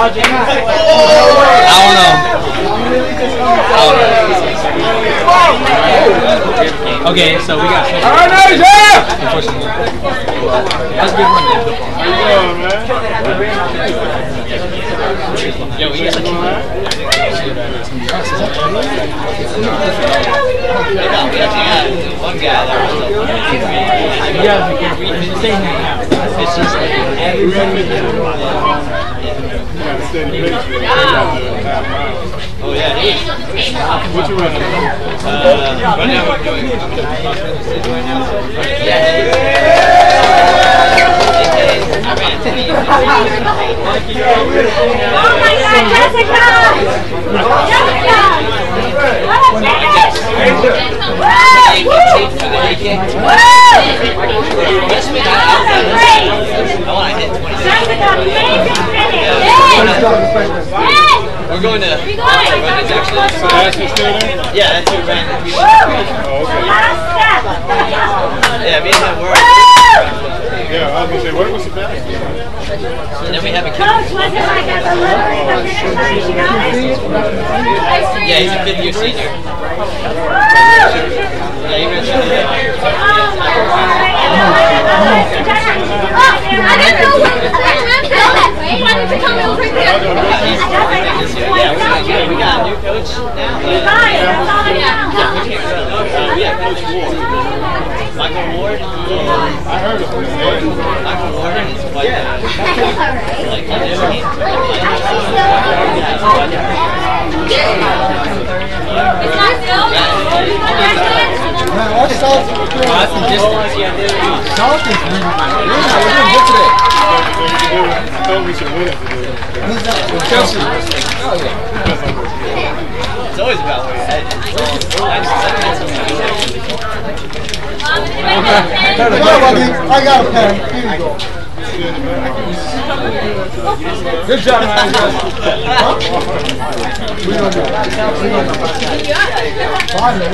아직 Okay, so we got. All right, now he's here. Unfortunately. That's a good one, man. Yo, we got One guy there was You gotta be. It's the same. It's just like everybody. Oh yeah, he is. What you running? Uh, right now we're doing. Oh my God, Jessica! Jessica! What a finish! Woo! Woo! Jessica, amazing finish! Yes! We're going to. We got it! It's actually. That's still there? Yeah, that's who ran. Woo! Oh, okay. Last step! Yeah, me and him were. Woo! Yeah, I was gonna say, what was the best? And then we have a kid. Coach, was it like a delivery the finish line? You got it? Yeah, he's a fifth year senior. Woo! Yeah, he ran through the. Oh my God! Oh, I didn't know what I didn't feel that way. Why did you tell me it was right there? Yeah, we got, we got a new coach now. You got it. That's all I know. Uh, yeah, Coach Ward. Michael Ward. I heard of it. Michael Ward and his wife. Like, you know, he- Man, all salt. That's the distance. Salt is really good. Yeah, we're doing good today. I told me some winners to do. Who's that? Chelsea. Oh, yeah. It's always about where your head is. Come on, buddy. I got a pen. Here you go. Good job, man. We gonna do it. We gonna do it. Fine, man.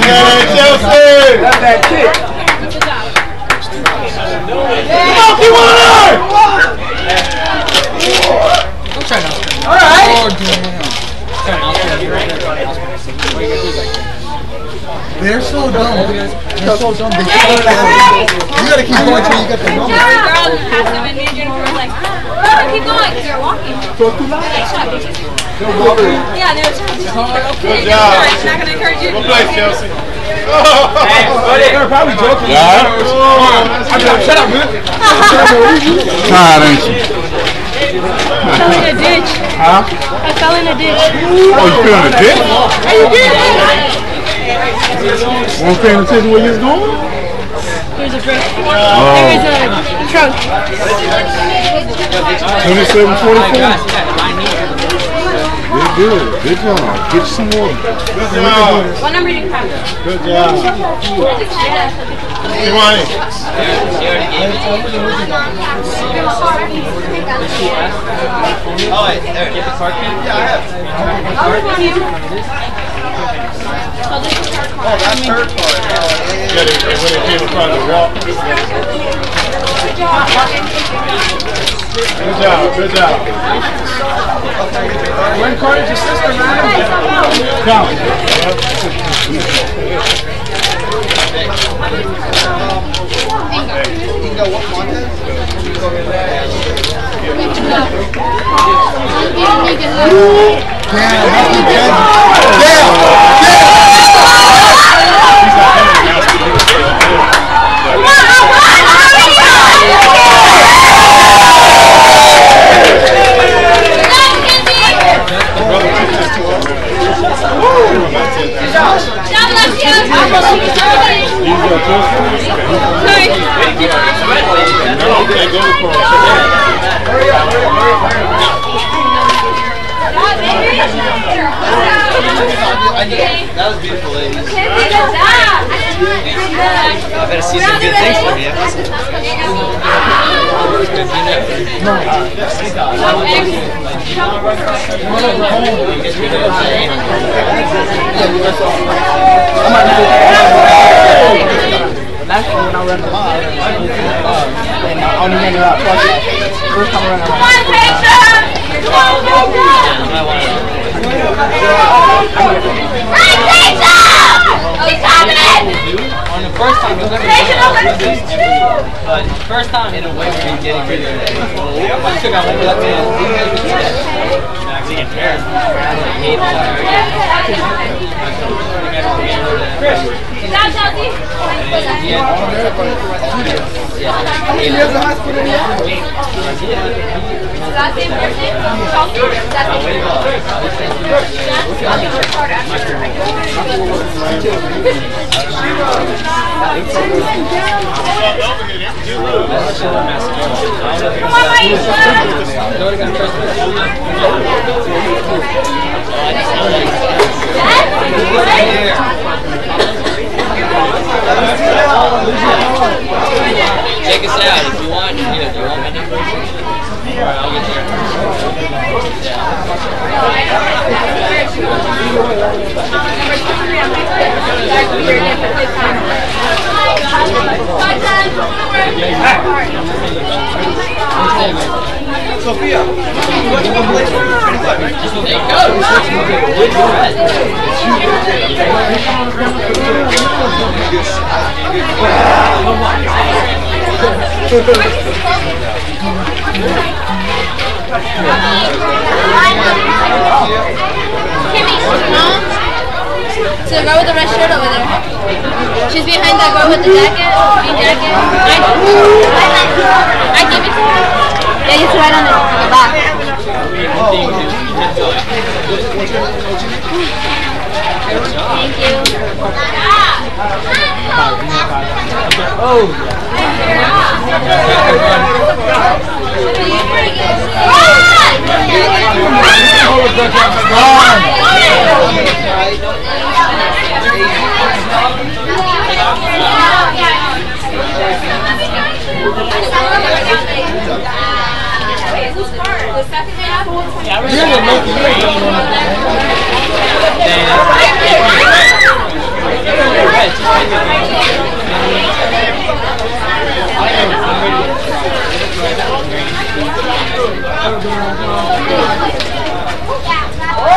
Yeah, Chelsea! That's that kick. Come on, keep on her! I'm trying to outspin. All right. Oh, damn. Trying to outspin you right there. All you gotta do is like. They're. They're You gotta keep going till you get the number. girl asked him and me and Jennifer were like, keep going. They're walking. They're shut up. Yeah, they were shut up. bitches." Okay, Good job. I'm not to encourage you. Go play, Chelsea. They're probably joking. Like, shut up, man. Tired, ain't you? I fell in a ditch. Huh? I fell in a ditch. Oh, you feeling a dick? Are you good? Weren't paying attention where you was going? There's a brick. Oh. There is a trunk. 27, 24? Guys, you got line me. Good, good. Good job. Get you some water. Good job. What number do you have? Good job. Come on in. Oh, wait, there. Get the car key? Yeah, I have. Oh, that's her car. Yeah, they, when they came across the walk. Good job, good job. Card is your sister, man? Come. Damn, happy Jen. Okay, go across. That was beautiful, ladies. I better see some good things from you. Last time when I ran the mile, and I only ran it out twice. First time I ran around. On the first time, you'll never But first time in a way where you're getting rid of it. I took out one left hand. Actually, in Paris, I was like eight Check us out if you want. Here, do you want my number? I'll get your Sophia, you want to play for? There you go. To the girl with the red shirt over there. She's behind that girl with the jacket. Green jacket. I, I give it to her. Yeah, you write on the, on the back. Thank you. Yeah,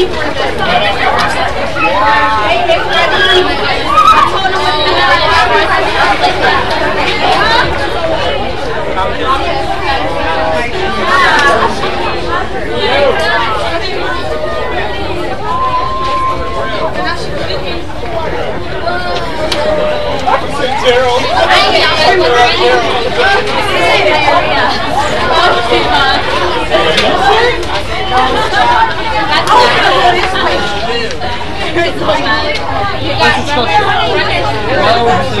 đi.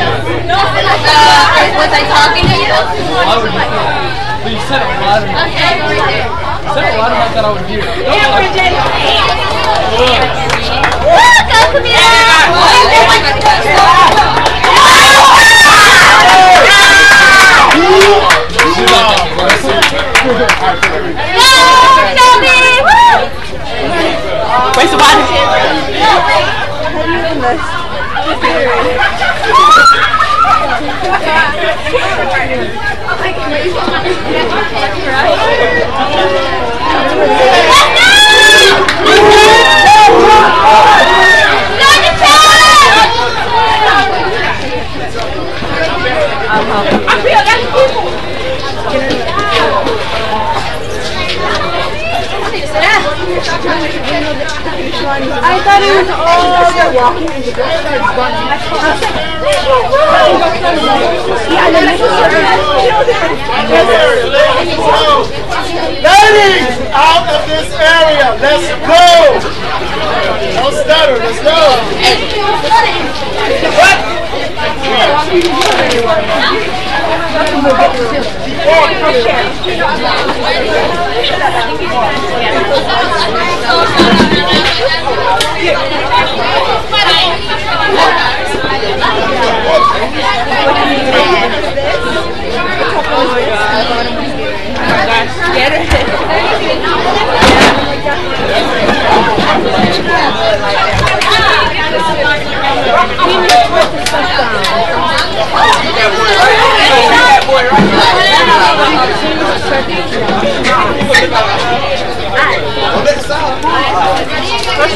Bunch of people in there. Was I talking to you? Why would you say that? But you said it loud enough. Okay. You said it loud enough that I would hear it. Don't like- Welcome, Where's the I thought it was all the walking and the girl started running.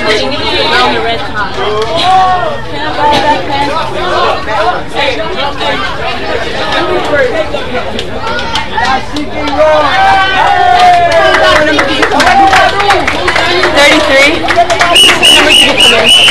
Go. Don't stutter. Let's go. Yeah.